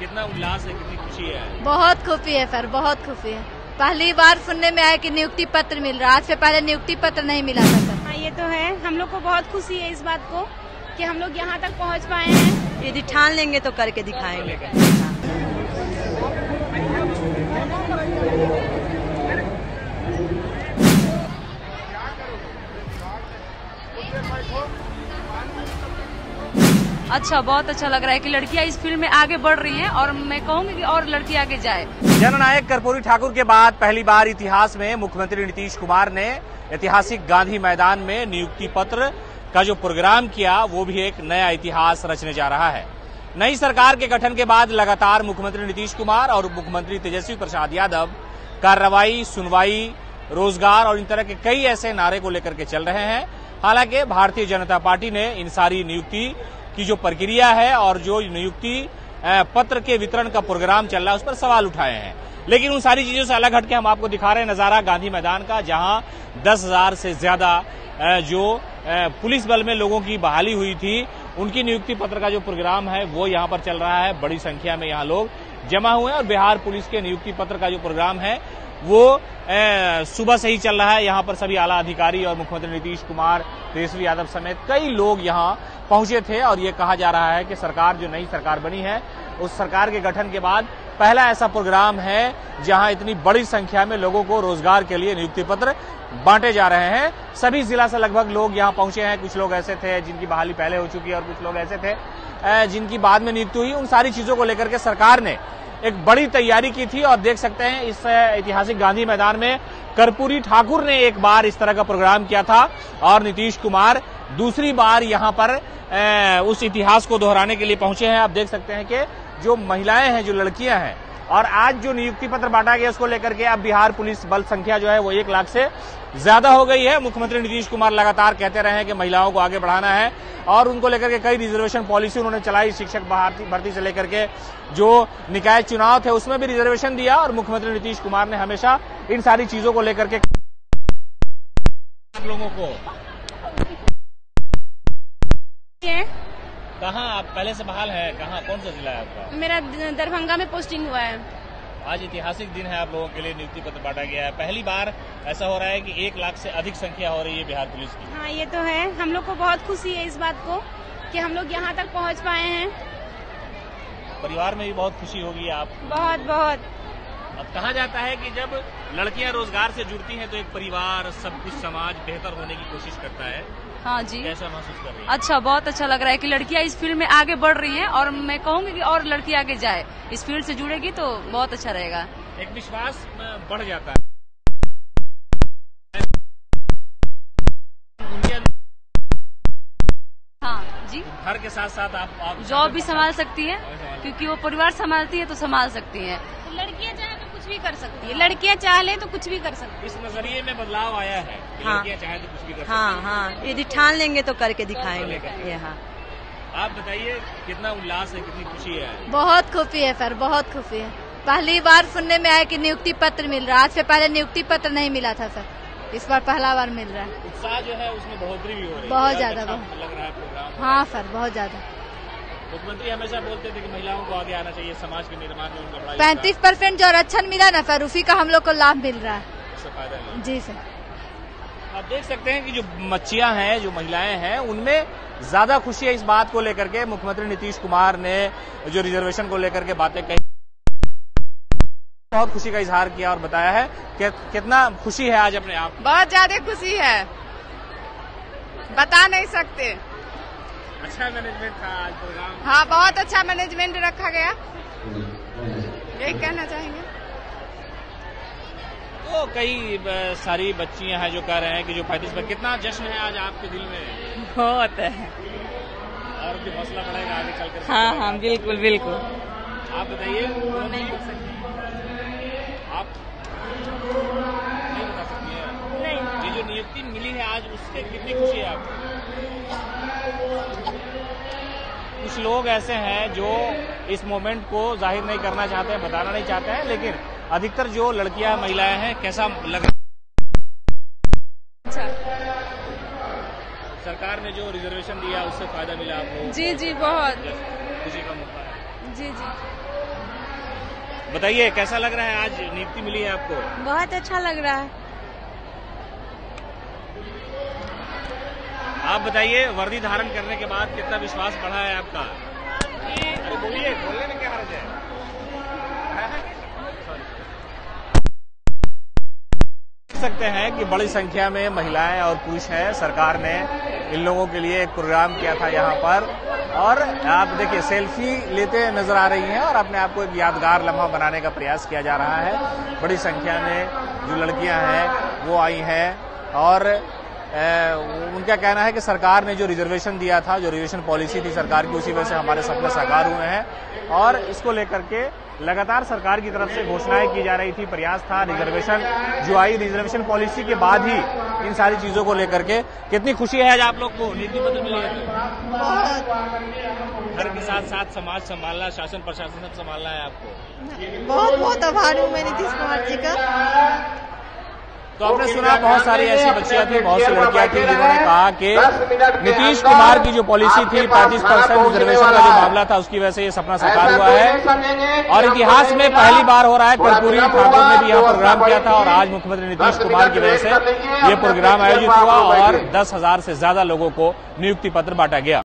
कितना उल्लास है कितनी खुशी है। बहुत खुशी है सर बहुत खुशी है। पहली बार सुनने में आया कि नियुक्ति पत्र मिल रहा है। आज से पहले नियुक्ति पत्र नहीं मिला था सर। हाँ ये तो है। हम लोग को बहुत खुशी है इस बात को कि हम लोग यहाँ तक पहुँच पाए हैं। यदि ठान लेंगे तो करके दिखाएँगे। अच्छा बहुत अच्छा लग रहा है कि लड़कियाँ इस फ़ील्ड में आगे बढ़ रही हैं और मैं कहूँगी कि और लड़की आगे जाए। जननायक कर्पूरी ठाकुर के बाद पहली बार इतिहास में मुख्यमंत्री नीतीश कुमार ने ऐतिहासिक गांधी मैदान में नियुक्ति पत्र का जो प्रोग्राम किया, वो भी एक नया इतिहास रचने जा रहा है। नई सरकार के गठन के बाद लगातार मुख्यमंत्री नीतीश कुमार और मुख्यमंत्री तेजस्वी प्रसाद यादव कार्रवाई, सुनवाई, रोज़गार और इन तरह के कई ऐसे नारे को लेकर के चल रहे हैं। हालाँकि भारतीय जनता पार्टी ने इन सारी नियुक्ति की जो प्रक्रिया है और जो नियुक्ति पत्र के वितरण का प्रोग्राम चल रहा है, उस पर सवाल उठाए हैं। लेकिन उन सारी चीज़ों से अलग हटके हम आपको दिखा रहे हैं नज़ारा गांधी मैदान का, जहाँ दस हज़ार से ज़्यादा जो पुलिस बल में लोगों की बहाली हुई थी, उनकी नियुक्ति पत्र का जो प्रोग्राम है, वो यहाँ पर चल रहा है। बड़ी संख्या में यहाँ लोग जमा हुए हैं और बिहार पुलिस के नियुक्ति पत्र का जो प्रोग्राम है वो सुबह से ही चल रहा है। यहाँ पर सभी आला अधिकारी और मुख्यमंत्री नीतीश कुमार, तेजस्वी यादव समेत कई लोग यहाँ पहुँचे थे और ये कहा जा रहा है कि सरकार जो नई सरकार बनी है, उस सरकार के गठन के बाद पहला ऐसा प्रोग्राम है जहाँ इतनी बड़ी संख्या में लोगों को रोज़गार के लिए नियुक्ति पत्र बांटे जा रहे हैं। सभी जिला से लगभग लोग यहाँ पहुँचे हैं। कुछ लोग ऐसे थे जिनकी बहाली पहले हो चुकी है और कुछ लोग ऐसे थे जिनकी बाद में नियुक्ति हुई। उन सारी चीज़ों को लेकर के सरकार ने एक बड़ी तैयारी की थी और देख सकते हैं इस ऐतिहासिक गांधी मैदान में कर्पूरी ठाकुर ने एक बार इस तरह का प्रोग्राम किया था और नीतीश कुमार दूसरी बार यहाँ पर उस इतिहास को दोहराने के लिए पहुँचे हैं। आप देख सकते हैं कि जो महिलाएँ हैं, जो लड़कियाँ हैं और आज जो नियुक्ति पत्र बांटा गया उसको लेकर के अब बिहार पुलिस बल संख्या जो है वो एक लाख से ज़्यादा हो गई है। मुख्यमंत्री नीतीश कुमार लगातार कहते रहे हैं कि महिलाओं को आगे बढ़ाना है और उनको लेकर के कई रिजर्वेशन पॉलिसी उन्होंने चलाई, शिक्षक भर्ती से लेकर के जो निकाय चुनाव थे, उसमें भी रिजर्वेशन दिया और मुख्यमंत्री नीतीश कुमार ने हमेशा इन सारी चीज़ों को लेकर के लोगों को कहाँ आप पहले से बहाल है? कहाँ? कौन सा जिला है आपका? मेरा दरभंगा में पोस्टिंग हुआ है। आज ऐतिहासिक दिन है आप लोगों के लिए नियुक्ति पत्र बांटा गया है। पहली बार ऐसा हो रहा है कि एक लाख से अधिक संख्या हो रही है बिहार पुलिस की। हाँ ये तो है। हम लोग को बहुत खुशी है इस बात को कि हम लोग यहाँ तक पहुँच पाए हैं। परिवार में भी बहुत खुशी होगी आप। बहुत बहुत। अब कहा जाता है कि जब लड़कियाँ रोज़गार से जुड़ती हैं तो एक परिवार सब कुछ समाज बेहतर होने की कोशिश करता है। हाँ जी। कैसा महसूस कर रही है? अच्छा बहुत अच्छा लग रहा है कि लड़कियाँ इस फ़ील्ड में आगे बढ़ रही हैं और मैं कहूँगी कि और लड़की आगे जाए। इस फ़ील्ड से जुड़ेगी तो बहुत अच्छा रहेगा। एक विश्वास बढ़ जाता है। हाँ जी। घर के साथ साथ आप, आप जॉब भी संभाल सकती है क्योंकि वो परिवार संभालती है तो संभाल सकती है। लड़कियाँ तो कुछ भी कर सकती है। लड़कियाँ चाह ले तो कुछ भी कर सकती इस नज़रिए में बदलाव आया है हाँ। चाहे तो कुछ भी कर हाँ हाँ। यदि ठान लेंगे तो करके दिखाएँगे। ये हाँ। आप बताइए कितना उल्लास है कितनी खुशी है? बहुत खुशी है सर बहुत खुशी है। पहली बार सुनने में आया कि नियुक्ति पत्र मिल रहा है। आज से पहले नियुक्ति पत्र नहीं मिला था सर। इस बार पहला बार मिल रहा है। उत्साह जो है उसमें बढ़ोतरी भी हो रही है। बहुत ज़्यादा, अच्छा बहुत। लग रहा है हाँ सर बहुत ज़्यादा। मुख्यमंत्री हमेशा बोलते थे कि महिलाओं को आगे आना चाहिए समाज के निर्माण में उनका पैंतीस परसेंट जो आरक्षण मिला ना सर उसी का हम लोग को लाभ मिल रहा है। जी सर। आप देख सकते हैं कि जो बच्चियाँ हैं जो महिलाएँ हैं उनमें ज़्यादा खुशी है इस बात को लेकर के। मुख्यमंत्री नीतीश कुमार ने जो रिजर्वेशन को लेकर के बातें कही बहुत खुशी का इजहार किया और बताया है। कि कितना खुशी है आज अपने आप। बहुत ज़्यादा खुशी है। बता नहीं सकते। अच्छा मैनेजमेंट था आज प्रोग्राम हाँ बहुत अच्छा मैनेजमेंट रखा गया। यही कहना चाहेंगे? तो कई सारी बच्चियाँ हैं जो कह रहे हैं कि जो पैंतीस पर कितना जश्न है आज आपके दिल में? बहुत है। और भी हौसला बढ़ेगा आगे चल कर हाँ हाँ बिल्कुल बिल्कुल। आप बताइए नहीं सकते? आप नहीं बता सकती है? नहीं। ये जो नियुक्ति मिली है आज उससे कितनी खुशी है आपको? कुछ लोग ऐसे हैं जो इस मोमेंट को ज़ाहिर नहीं करना चाहते हैं बताना नहीं चाहते हैं लेकिन अधिकतर जो लड़कियाँ महिलाएँ हैं कैसा लग अच्छा सरकार ने जो रिजर्वेशन दिया उससे फ़ायदा मिला आपको? जी जी बहुत। खुशी का मौका है। जी जी। बताइए कैसा लग रहा है आज? नियुक्ति मिली है आपको? बहुत अच्छा लग रहा है। आप बताइए, वर्दी धारण करने के बाद कितना विश्वास बढ़ा है आपका? अरे बोलिए, बोलने में क्या हर्ज है? सकते हैं कि बड़ी संख्या में महिलाएँ और पुरुष हैं। सरकार ने इन लोगों के लिए एक प्रोग्राम किया था यहाँ पर। और आप देखिए, सेल्फी लेते नज़र आ रही हैं और अपने आप को एक यादगार लम्हा बनाने का प्रयास किया जा रहा है। बड़ी संख्या में जो लड़कियाँ हैं, वो आई हैं। और उनका कहना है कि सरकार ने जो रिजर्वेशन दिया था, जो रिजर्वेशन पॉलिसी थी सरकार की, उसी वजह से हमारे सपने साकार हुए हैं। और इसको लेकर के लगातार सरकार की तरफ़ से घोषणाएँ की जा रही थी, प्रयास था रिजर्वेशन जो आई रिजर्वेशन पॉलिसी के बाद ही इन सारी चीज़ों को लेकर के। कितनी खुशी है आज आप लोग को नीति पत्र मिली घर के साथ साथ समाज संभालना, शासन प्रशासन सब संभालना है आपको। बहुत बहुत आभार हूँ मैं नीतीश कुमार जी का। तो आपने सुना बहुत सारी ऐसी बच्चियाँ थी बहुत सी लड़कियाँ थी जिन्होंने कहा कि नीतीश कुमार की जो पॉलिसी थी पैंतीस परसेंट रिजर्वेशन का जो मामला था उसकी वजह से ये सपना साकार हुआ है। और इतिहास में पहली बार हो रहा है कर्पूरी ठाकुर ने भी यहाँ प्रोग्राम किया था और आज मुख्यमंत्री नीतीश कुमार की वजह से ये प्रोग्राम आयोजित हुआ और दस हज़ार से ज़्यादा लोगों को नियुक्ति पत्र बांटा गया।